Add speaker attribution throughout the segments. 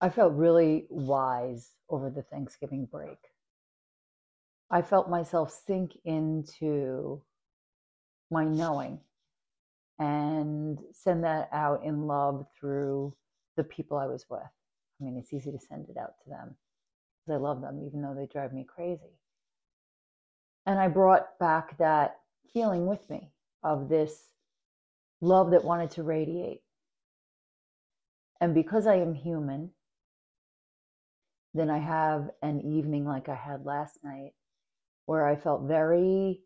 Speaker 1: I felt really wise over the Thanksgiving break. I felt myself sink into my knowing and send that out in love through the people I was with. I mean, it's easy to send it out to them because I love them, even though they drive me crazy. And I brought back that feeling with me of this love that wanted to radiate. And because I am human, then I have an evening like I had last night where I felt very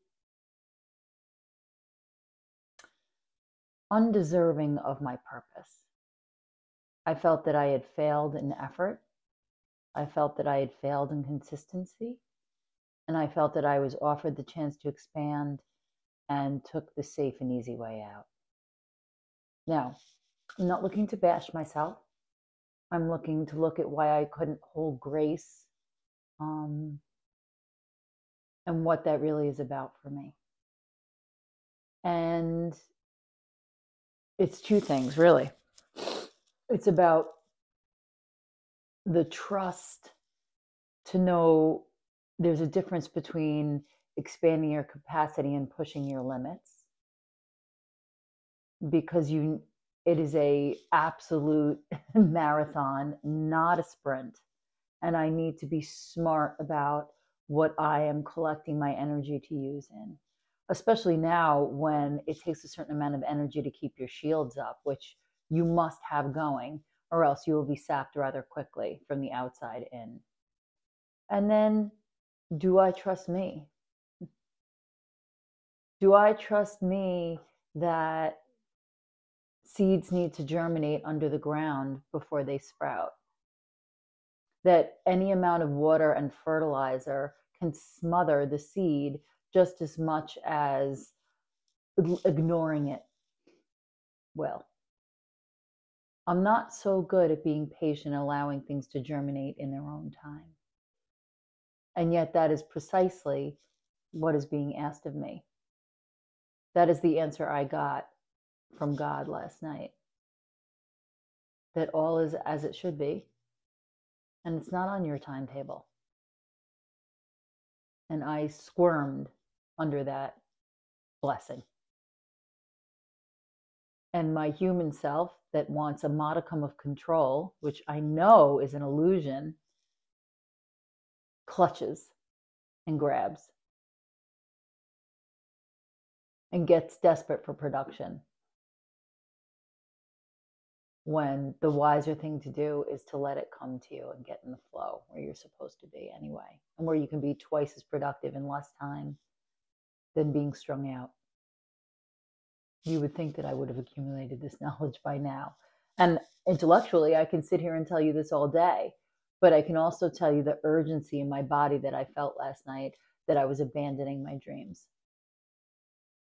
Speaker 1: undeserving of my purpose. I felt that I had failed in effort. I felt that I had failed in consistency. And I felt that I was offered the chance to expand and took the safe and easy way out. Now, I'm not looking to bash myself. I'm looking to look at why I couldn't hold grace um, and what that really is about for me. And it's two things, really. It's about the trust to know there's a difference between expanding your capacity and pushing your limits because you it is a absolute marathon not a sprint and i need to be smart about what i am collecting my energy to use in especially now when it takes a certain amount of energy to keep your shields up which you must have going or else you will be sapped rather quickly from the outside in and then do I trust me? Do I trust me that seeds need to germinate under the ground before they sprout? That any amount of water and fertilizer can smother the seed just as much as ignoring it will. I'm not so good at being patient, allowing things to germinate in their own time. And yet, that is precisely what is being asked of me. That is the answer I got from God last night. That all is as it should be, and it's not on your timetable. And I squirmed under that blessing. And my human self that wants a modicum of control, which I know is an illusion clutches and grabs and gets desperate for production when the wiser thing to do is to let it come to you and get in the flow where you're supposed to be anyway and where you can be twice as productive in less time than being strung out you would think that i would have accumulated this knowledge by now and intellectually i can sit here and tell you this all day but I can also tell you the urgency in my body that I felt last night that I was abandoning my dreams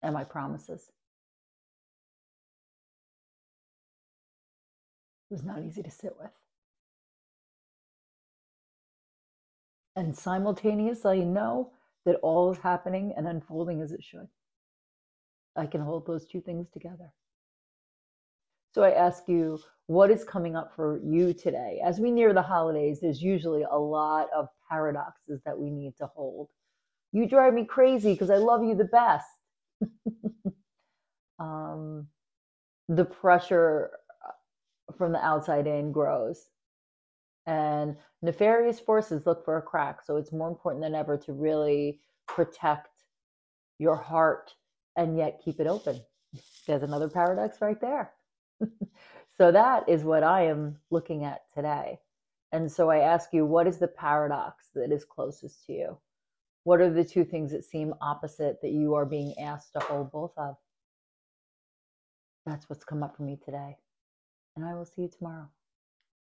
Speaker 1: and my promises. Was not easy to sit with. And simultaneously, know that all is happening and unfolding as it should. I can hold those two things together. So I ask you, what is coming up for you today? As we near the holidays, there's usually a lot of paradoxes that we need to hold. You drive me crazy because I love you the best. um, the pressure from the outside in grows. And nefarious forces look for a crack. So it's more important than ever to really protect your heart and yet keep it open. There's another paradox right there. so that is what I am looking at today. And so I ask you, what is the paradox that is closest to you? What are the two things that seem opposite that you are being asked to hold both of? That's what's come up for me today. And I will see you tomorrow.